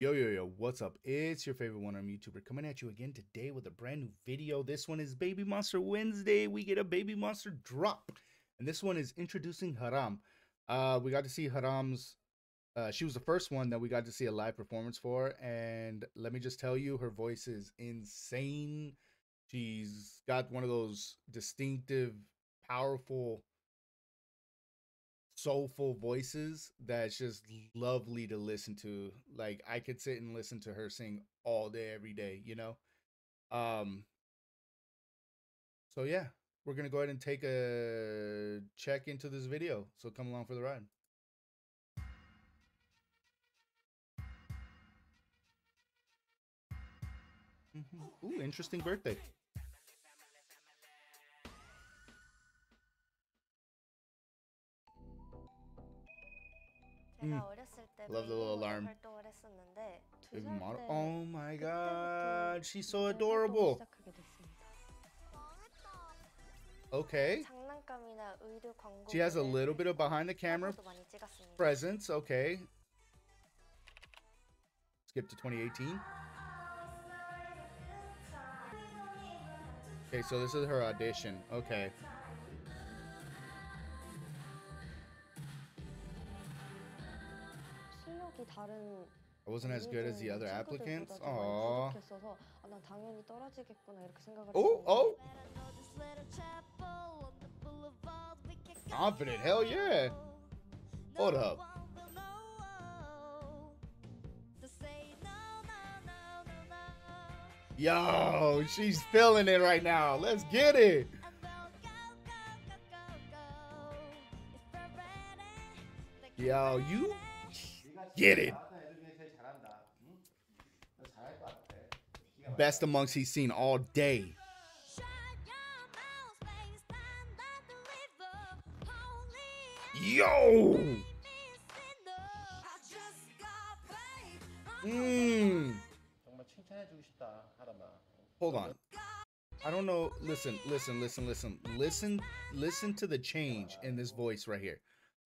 Yo, yo, yo, what's up? It's your favorite one arm YouTuber coming at you again today with a brand new video. This one is Baby Monster Wednesday. We get a Baby Monster drop. And this one is introducing Haram. Uh, we got to see Haram's, uh, she was the first one that we got to see a live performance for. And let me just tell you, her voice is insane. She's got one of those distinctive, powerful, soulful voices that's just lovely to listen to. Like I could sit and listen to her sing all day every day, you know? Um So yeah, we're going to go ahead and take a check into this video. So come along for the ride. Mhm. Ooh, interesting birthday. 제가 음. 어렸을 때 Love the little 베이비모델 alarm. 활동을 했었는데 Baby 두살 model. 때 Oh my 그때부터 god, she's so 이제 활동을 adorable. 시작하게 됐습니다. Okay. 장난감이나 의류 광고 She has a little bit of behind the camera 도 많이 찍었습니다. presence. Okay. Skip to 2018. Okay, so this is her audition. Okay. 다른 I wasn't as good as the other applicants. Oh, oh. Confident, hell yeah. Hold up. Yo, she's feeling it right now. Let's get it. Yo, you get it. Best amongst he's seen all day. Yo! Mm. Hold on. I don't know. Listen, listen, listen, listen. Listen, listen to the change in this voice right here.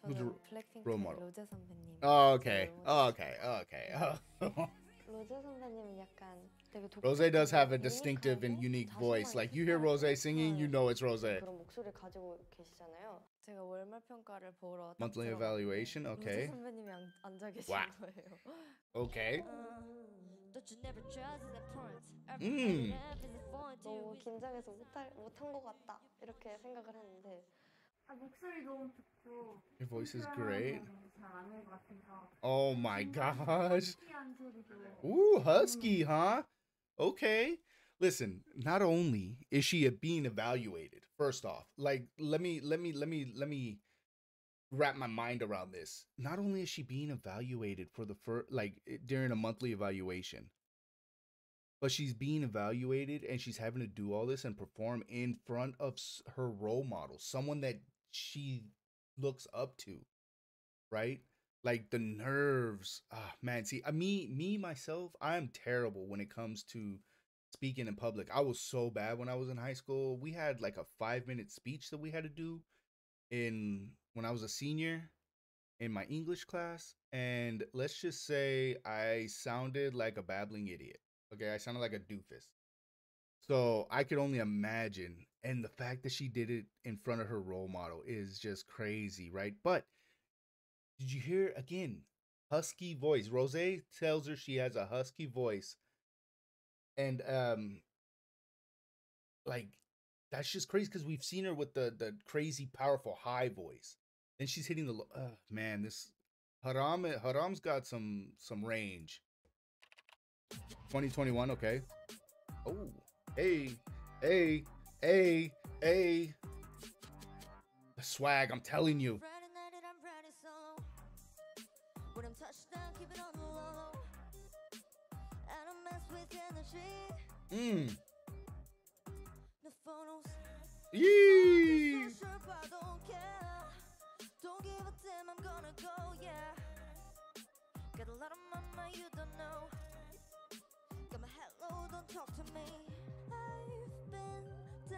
Who's the 저는 블랙핑크 role model? 로제 선배님 Oh, okay. 제일 Oh, okay. Okay. 로제 선배님은 약간 되게 Rose does have a 독특하고 distinctive and 유니크하고 unique voice. 자신만의 Like you hear 색깔을 Rose singing, you know it's Rose. 그런 목소리를 가지고 계시잖아요. 제가 월말 평가를 보러 딱 Monthly 들어갔는데 evaluation. 로제 Okay. 선배님이 앉, 앉아 계신 와. 거예요. Okay. 음. 음. 너무 긴장해서 못할 못한 것 같다 이렇게 생각을 했는데 아, 목소리 너무 좋고 Your voice is 멘트를 great. 하는 거 잘안 하는 것 같아서 Oh my gosh. 특이한 소리도 Ooh, husky, huh? Okay. Listen, not only is she being evaluated, first off, like let me let me let me let me wrap my mind around this. Not only is she being evaluated for the first like i- during a monthly evaluation, but she's being evaluated and she's having to do all this and perform in front of s- her role model, someone that she looks up to, right? Like the nerves. Ah, man. See, me me myself, I'm terrible when it comes to speaking in public. I was so bad when I was in high school. We had like a five minute speech that we had to do in when I was a senior in my English class, and let's just say I sounded like a babbling idiot. Okay, I sounded like a doofus. So I could only imagine. And the fact that she did it in front of her role model is just crazy, right? But did you hear again? Husky voice. Rose tells her she has a husky voice. And um like that's just crazy because we've seen her with the the crazy powerful high voice. Then she's hitting the uh, man, this Haram Haram's got some some range. 2021, okay. Oh, hey, hey, hey, A. The swag, I'm telling you. Friday night and I'm riding solo. When I'm touched down, keep it on the low. I don't mess with energy. Mm. 내 photos Yee. Not sure if I don't care. Don't give a damn, I'm gonna go, yeah. Got a lot of mama you don't know. Got my hello, don't talk to me.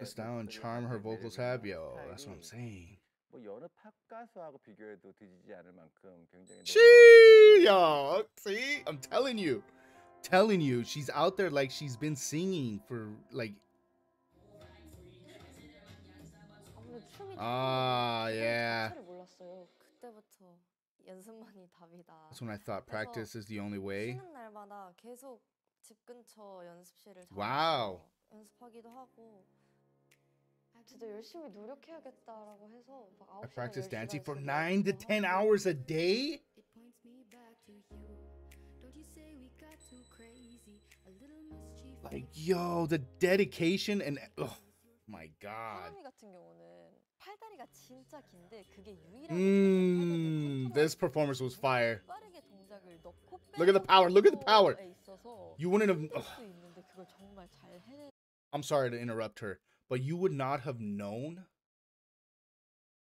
The style and charm her vocals have, yo. That's what I'm saying. She, y'all. See, I'm telling you, telling you, she's out there like she's been singing for like. Ah, yeah. That's when I thought practice is the only way. 쉬는 날마다 계속 집 근처 연습실을 와우. 잡아서 연습하기도 하고 진짜 열심히 노력해야겠다라고 해서 막 I 9시간, practice dancing 10시간 for 저녁 nine to 운동하고 ten hours a day. It points me back to you. Don't you say we got too crazy? A little mischief. Like, yo, the dedication and oh my god. 사람이 같은 경우는 팔다리가 진짜 긴데 그게 유일하게 Mmm, 자기가 this performance was fire. 빠르게 동작을 넣고 Look at the power, look at the power. 에 있어서 You wouldn't have. 힘들 ugh. 수 있는데 그걸 정말 잘 해내. I'm sorry to interrupt her, but you would not have known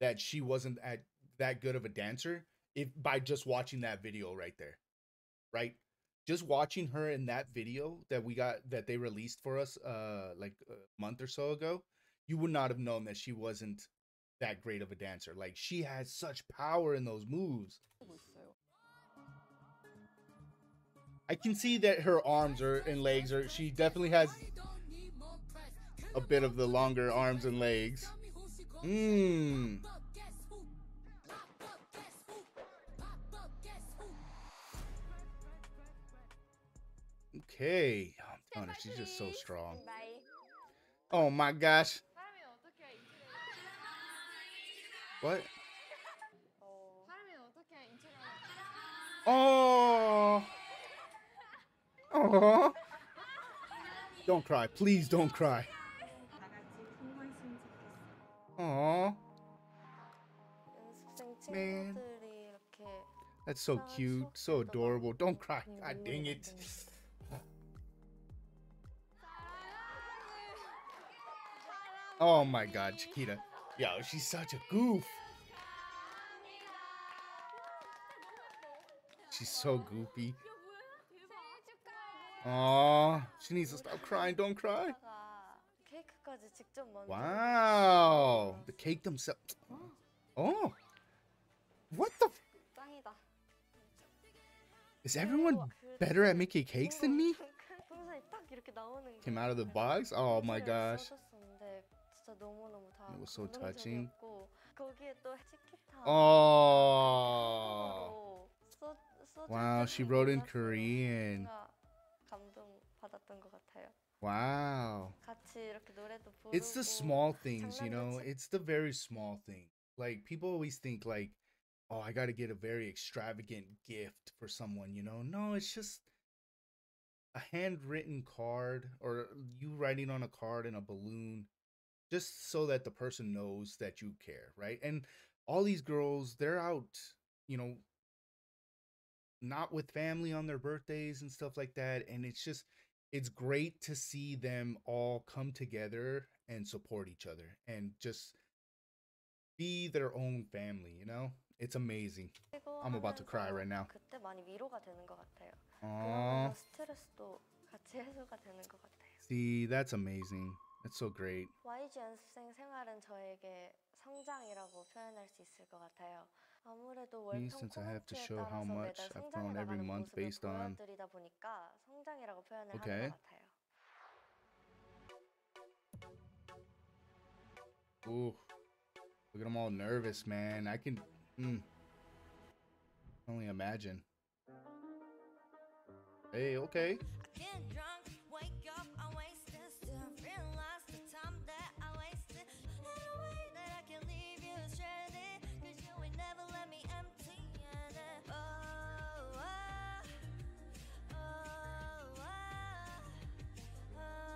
that she wasn't at that good of a dancer if by just watching that video right there. Right? Just watching her in that video that we got that they released for us uh like a month or so ago, you would not have known that she wasn't that great of a dancer. Like she has such power in those moves. 하고 있어요. I can see that her arms are and legs are. She definitely has a bit of the longer arms and legs. Mmm. Okay. Oh, she's just so strong. Oh my gosh. What? Oh. oh. Oh, Don't cry. Please don't cry. Aww. Man. That's so cute. So adorable. Don't cry. God dang it. Oh my god, Chiquita. Yo, she's such a goof. She's so goofy. Aw, she needs to stop crying. Don't cry. Wow, the cake themselves. Oh, what the? Is everyone better at making cakes than me? Came out of the box? Oh my gosh. It was so touching. Oh. Wow, she wrote in Korean. 뭔가 감동 받았던 것 같아요. Wow. 같이 이렇게 노래도 부르고 It's the small things, you know? 장난도 치- It's the very small thing. Like people always think like, oh, I got to get a very extravagant gift for someone, you know? No, it's just a handwritten card or you writing on a card and a balloon just so that the person knows that you care, right? And all these girls, they're out, you know, not with family on their birthdays and stuff like that and it's just it's great to see them all come together and support each other and just be their own family, you know? It's amazing. 그리고 I'm about to cry 하면서 right now. 그때 많이 위로가 되는 것 같아요. Aww. 그러면서 스트레스도 같이 해소가 되는 것 같아요. See, that's amazing. That's so great. YG 연습생 생활은 저에게 성장이라고 표현할 수 있을 것 같아요. For since I have to show how much I've grown every month based on Okay. Ooh. Look at them all nervous, man. I can mm, only imagine. Hey, okay.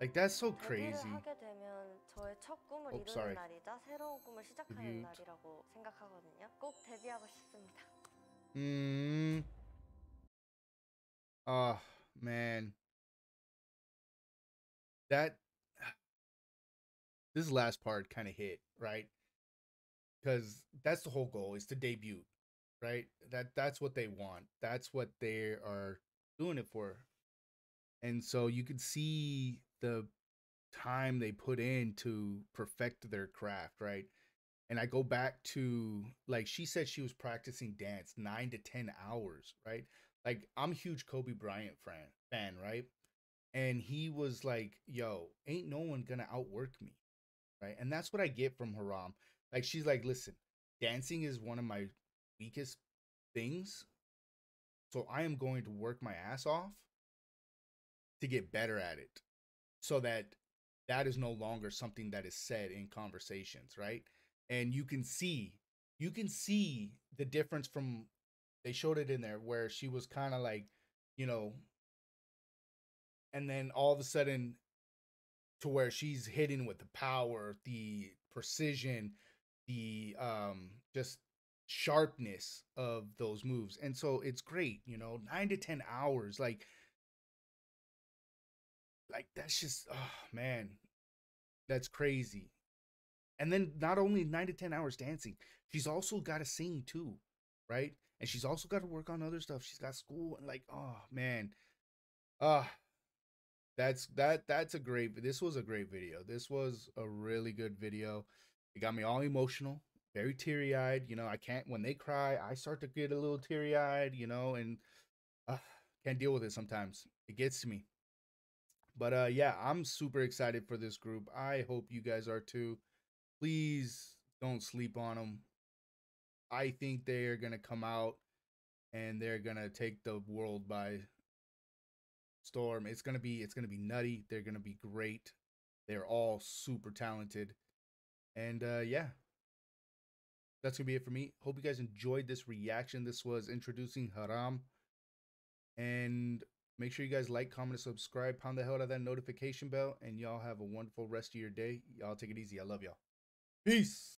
Like that's so 데뷔를 crazy. 하게 되면 저의 첫 꿈을 Oh, 이루는 sorry. 날이자 새로운 꿈을 시작하는 Debut. 날이라고 생각하거든요. 꼭 데뷔하고 싶습니다. Hmm. Oh man. That this last part kind of hit, right? Because that's the whole goal is to debut, right? That that's what they want. That's what they are doing it for. And so you can see the time they put in to perfect their craft, right? and I go back to like she said she was practicing dance nine to ten hours, right? Like I'm a huge Kobe Bryant fan, fan, right? And he was like, "Yo, ain't no one gonna outwork me," right? And that's what I get from Haram. Like she's like, "Listen, dancing is one of my weakest things, so I am going to work my ass off to get better at it, so that that is no longer something that is said in conversations, right?" and you can see you can see the difference from they showed it in there where she was kind of like you know and then all of a sudden to where she's hitting with the power the precision the um just sharpness of those moves and so it's great you know 9 to 10 hours like like that's just oh man that's crazy and then not only nine to ten hours dancing, she's also got to sing too, right? And she's also got to work on other stuff. She's got school and like, oh man, ah, that's that that's a great. This was a great video. This was a really good video. It got me all emotional, very teary eyed. You know, I can't when they cry, I start to get a little teary eyed. You know, and uh, can't deal with it sometimes. It gets to me. But uh, yeah, I'm super excited for this group. I hope you guys are too please don't sleep on them. I think they're gonna come out and they're gonna take the world by storm. It's gonna be it's gonna be nutty. They're gonna be great. They're all super talented. And uh yeah. That's gonna be it for me. Hope you guys enjoyed this reaction. This was introducing Haram. And make sure you guys like, comment, and subscribe. Pound the hell out of that notification bell. And y'all have a wonderful rest of your day. Y'all take it easy. I love y'all. Peace.